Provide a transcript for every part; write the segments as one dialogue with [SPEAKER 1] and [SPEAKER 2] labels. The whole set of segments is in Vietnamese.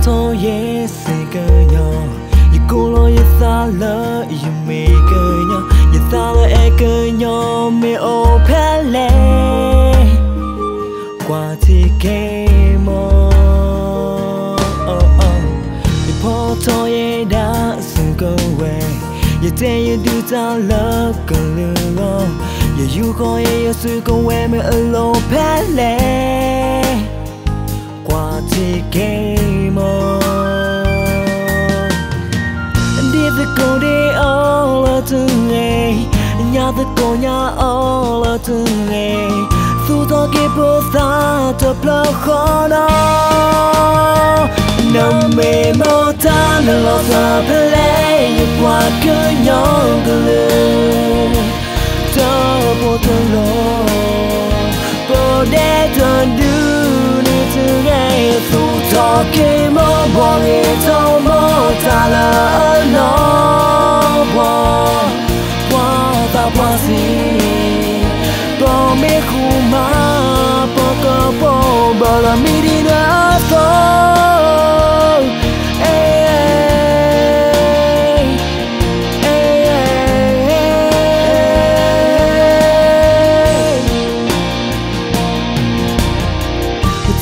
[SPEAKER 1] Who got all yes cái nhỏ Như cô lo như ta lỡ Như mê cái nhỏ Như ta lỡ e cái nhỏ Mê ô phá lệ Qua thì kê mò Như phó thô ye đã sự câu về Như thế như đưa ta lỡ Cờ lửa ngô Như yu khó ye yo sự câu về Mê ơ lô phá lệ Qua thì tonya ola tune Sudo ke posa to plohono No me mo tan lo sa play you what good young glue To boto lo Bode don do ni tune Sudo ke mo bongi to mo Follow me in a flow hey, hey,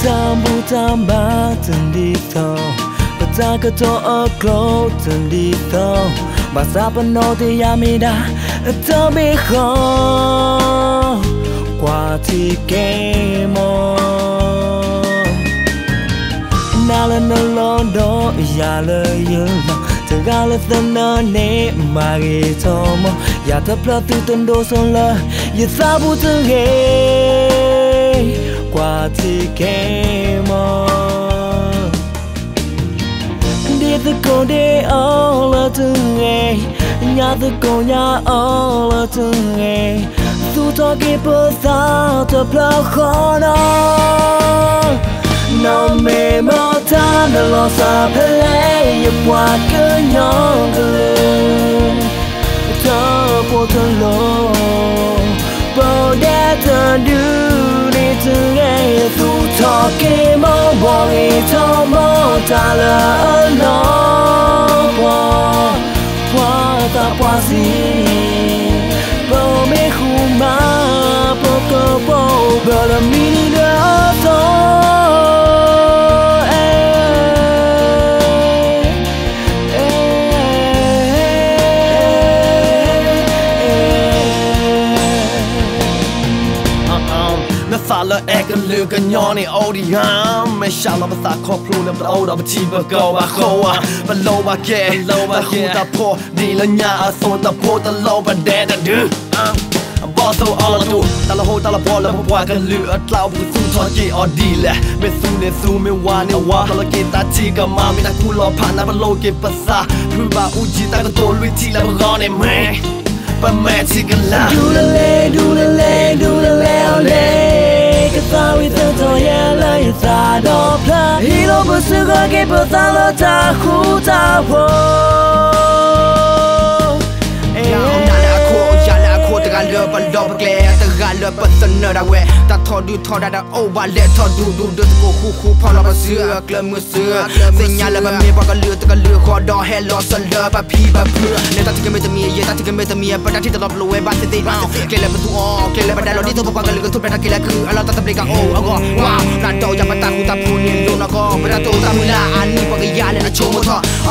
[SPEAKER 1] hey, Bertambah batang di kau Pecah ketua kau Tendi kau Bahasa penuh tiami dah Terbihau Quati kemo na lo do, ya la yu lo Từ ga la thân nơ mà ghi thô mò Ya thấp la từ tân đô son la Ya sa bu tư ghê Qua thì kê mò đi từ cô đi all ở từng ngày nhà từ cô nhà all ở từng ngày dù cho kia bơ xa tập là khó nó の目もためろさペレイやわくよぐとぽとろぼでたるりつげずときもぼいともたらのぽぽたぽしぼめふまぽとぽぼらみに
[SPEAKER 2] la ek en luk en jani odiam Men shalla ba sa ko pluna ba oda ba ti ba go ba hoa Ba lo ba ke lo ba ke Ta po di la nya a son ta po ta lo ba de da du Ba so ala tu Ta la ho ta la bola ba bwa kan lu at lao bu su cho ye o di le Me su ne su me wa ne wa Ta la ke ta ti ka ma mi na ku lo pa na ba lo ke pa sa Pu ba u ji ta ka to lui ti la ba ga ne me ปแม่ที่กันลาด
[SPEAKER 1] ูละเลดูละเลดูละเลเล သာဝိတတော်ရဲ့လိုက်သာတော့ဖာဟီလိုဘုစုကကေပသလာတာခူတာဖို့
[SPEAKER 3] galë për lopë kle Të galë për të nëra we Ta thor du thor da o vale Thor du du du të ku ku ku pa lopë së Klë më së Dhe njallë për me pa galë të galë Kho do hello së lë pa pi pa për Ne ta tike me të mje je ta tike me të mje Për ta ti të lopë luwe ba të ti Kle le për tu o Kle le për da lo di të pa galë Këtu për ta kile kë Ala ta të blika o o o Wow Rato ja pa ta ku ta punin Luna ko për ta tu ta mula Ani pa gë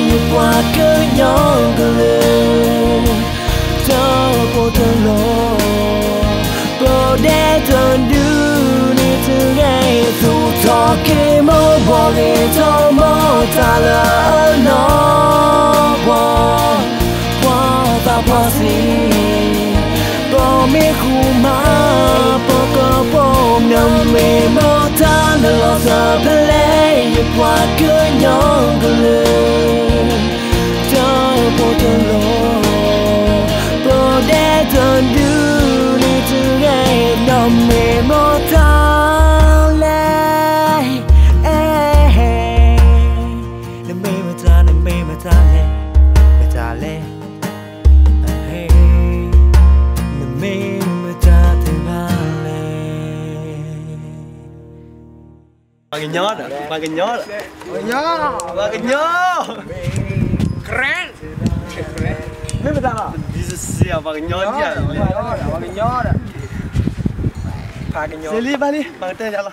[SPEAKER 1] như vượt qua cơn gió gừng cho cô thân lộ cô để thân đưa đi từ ngày dù cho khi mơ bỏ đi cho mơ ta là nó bỏ qua ta qua gì có mi khu má bỏ cơ bom nằm mê mơ ta lo giờ bên như qua cứ nhóm gửi
[SPEAKER 2] Paginyol, paginyol,
[SPEAKER 4] paginyol,
[SPEAKER 2] paginyol.
[SPEAKER 4] Keren.
[SPEAKER 2] Ini betul lah. Bisa siapa paginyol dia? Ya? Paginyol,
[SPEAKER 4] paginyol.
[SPEAKER 2] Paginyol. Sili balik, bangte jalan.